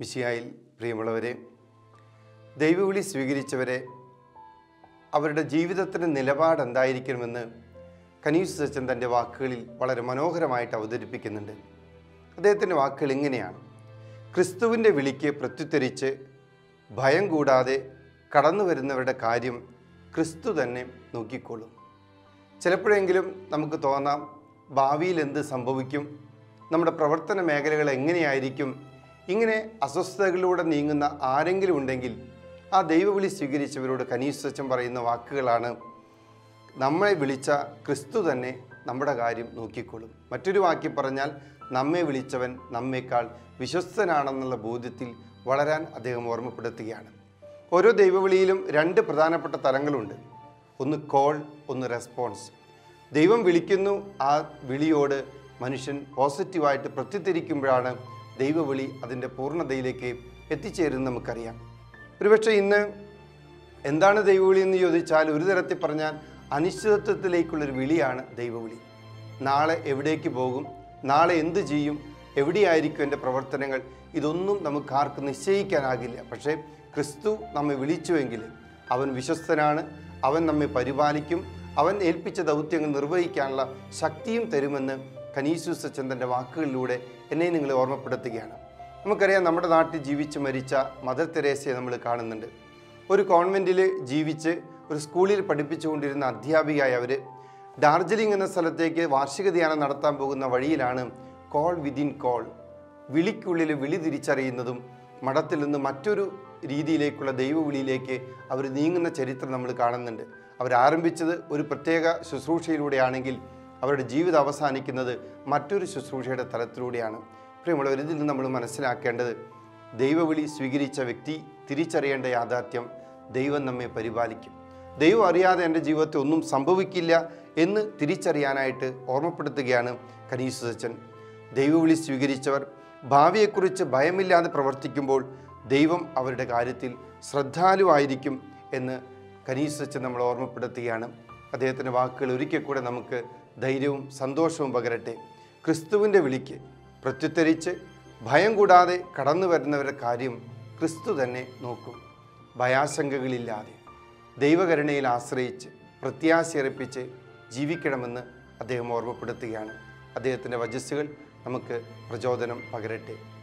മിശിയായിൽ പ്രിയമുള്ളവരെ ദൈവവിളി സ്വീകരിച്ചവരെ അവരുടെ ജീവിതത്തിന്റെ നിലപാട് എന്തായിരിക്കണമെന്ന് കനീസ് സച്ചൻ തന്റെ വാക്കുകളിൽ വളരെ മനോഹരമായിട്ട് അവതരിപ്പിക്കുന്നുണ്ട്. അദ്ദേഹത്തിന്റെ വാക്കുകൾ ഇങ്ങനെയാണ്. ക്രിസ്തുവിന്റെ വിളിക്ക് പ്രത്യുത്തരിച്ച് ഭയം കൂടാതെ കടന്നു വരുന്നവരുടെ കാര്യം ക്രിസ്തു തന്നെ നോക്കിക്കോളും ചിലപ്പോഴെങ്കിലും നമുക്ക് തോന്നാം ഭാവിയിൽ എന്ത് സംഭവിക്കും? നമ്മുടെ പ്രവർത്തന മേഖലകൾ എങ്ങനെയായിരിക്കും? ഇങ്ങനെ അസ്വസ്ഥതകളിലൂടെ നീങ്ങുന്ന ആരെങ്കിലും ഉണ്ടെങ്കിൽ ആ ദൈവവിളി സ്വീകരിച്ചവരോട് കനീസച്ചൻ പറയുന്ന വാക്കുകളാണ് നമ്മളെ വിളിച്ച ക്രിസ്തു തന്നെ നമ്മുടെ കാര്യം നോക്കിക്കൊള്ളും. മറ്റൊരു വാക്കി പറഞ്ഞാൽ നമ്മെ വിളിച്ചവൻ നമ്മേക്കാൾ വിശ്വസ്തനാണെന്നുള്ള ബോധ്യത്തിൽ വളരാൻ അദ്ദേഹം ഓർമ്മപ്പെടുത്തുകയാണ്. ഓരോ ദൈവവിളിയിലും രണ്ട് പ്രധാനപ്പെട്ട തലങ്ങളുണ്ട്. ഒന്ന് കോൾ ഒന്ന് റെസ്പോൺസ് ദൈവം വിളിക്കുന്നു ആ വിളിയോട് മനുഷ്യൻ പോസിറ്റീവായിട്ട് പ്രത്യുത്തരിക്കുമ്പോഴാണ് ദൈവവിളി അതിന്റെ പൂർണതയിലേക്ക് എത്തിച്ചേരുന്നത് നമുക്കറിയാം. ഒരുപക്ഷെ ഇന്ന് എന്താണ് ദൈവവിളി എന്ന് ചോദിച്ചാൽ ഒരു തരത്തിൽ പറഞ്ഞാൽ അനിശ്ചിതത്വത്തിലേക്കുള്ളൊരു വിളിയാണ് ദൈവവിളി. നാളെ എവിടേക്ക് പോകും? നാളെ എന്ത് ചെയ്യും? എവിടെയായിരിക്കും എന്റെ പ്രവർത്തനങ്ങൾ? ഇതൊന്നും നമുക്ക് ആർക്കും നിശ്ചയിക്കാനാകില്ല. പക്ഷേ ക്രിസ്തു നമ്മെ വിളിച്ചുവെങ്കിൽ അവൻ വിശ്വസ്തനാണ് അവൻ നമ്മെ പരിപാലിക്കും അവൻ ഏൽപ്പിച്ച ദൗത്യങ്ങൾ നിർവഹിക്കാനുള്ള ശക്തിയും തരുമെന്ന് കനീസൂസ് ചന്ദ്രന്റെ വാക്കുകളിലൂടെ എന്നെ നിങ്ങൾ ഓർമ്മപ്പെടുത്തുകയാണ്. നമുക്കറിയാം നമ്മുടെ നാട്ടിൽ ജീവിച്ച് മരിച്ച മദർ തെരേസയെ നമ്മൾ കാണുന്നുണ്ട്. ഒരു കോൺവെന്റിൽ ജീവിച്ച് ഒരു സ്കൂളിൽ പഠിപ്പിച്ചുകൊണ്ടിരുന്ന അധ്യാപികയായ അവർ ഡാർജിലിംഗ് എന്ന സ്ഥലത്തേക്ക് വാർഷിക ധ്യാനം നടത്താൻ പോകുന്ന വഴിയിലാണ് കോൾ വിതിൻ കോൾ വിളിക്കുള്ളിൽ വിളി തിരിച്ചറിയുന്നതും മഠത്തിൽ നിന്ന് മറ്റൊരു രീതിയിലേക്കുള്ള ദൈവവിളിയിലേക്ക് അവർ നീങ്ങുന്ന ചരിത്രം നമ്മൾ കാണുന്നുണ്ട്. അവരാരംഭിച്ചത് ഒരു പ്രത്യേക ശുശ്രൂഷയിലൂടെയാണെങ്കിൽ അവരുടെ ജീവിതം അവസാനിക്കുന്നത് മറ്റൊരു ശുശ്രൂഷയുടെ തലത്തിലൂടെയാണ്. പ്രിയമുള്ളവർ ഇതിൽ നിന്ന് നമ്മൾ മനസ്സിലാക്കേണ്ടത് ദൈവവിളി സ്വീകരിച്ച വ്യക്തി തിരിച്ചറിയേണ്ട യാഥാർത്ഥ്യം ദൈവം നമ്മെ പരിപാലിക്കും. ദൈവം അറിയാതെ എന്റെ ജീവിതത്തിൽ ഒന്നും സംഭവിക്കില്ല എന്ന് തിരിച്ചറിയാനായിട്ട് ഓർമ്മപ്പെടുത്തുകയാണ് കനീസ് സച്ചൻ. ദൈവവിളി സ്വീകരിച്ചവർ ഭാവിയെക്കുറിച്ച് ഭയമില്ലാതെ പ്രവർത്തിക്കുമ്പോൾ ദൈവം അവരുടെ കാര്യത്തിൽ ശ്രദ്ധാലുവായിരിക്കും എന്ന് കനീസ് സച്ചൻ നമ്മൾ ഓർമ്മപ്പെടുത്തുകയാണ്. അദ്ദേഹത്തിന്റെ വാക്കുകൾ ഒരിക്കൽ കൂടെ നമുക്ക് ധൈര്യവും സന്തോഷവും പകരട്ടെ. ക്രിസ്തുവിന്റെ വിളിക്ക് പ്രത്യുത്തരിച്ച് ഭയം കൂടാതെ കടന്നു വരുന്നവരുടെ കാര്യം ക്രിസ്തു തന്നെ നോക്കും. ഭയാശങ്കകളില്ലാതെ ദൈവകരുണയിൽ ആശ്രയിച്ച് പ്രത്യാശയർപ്പിച്ച് ജീവിക്കണമെന്ന് അദ്ദേഹം ഓർമ്മപ്പെടുത്തുകയാണ്. അദ്ദേഹത്തിന്റെ വജസ്സുകൾ നമുക്ക് പ്രചോദനം പകരട്ടെ.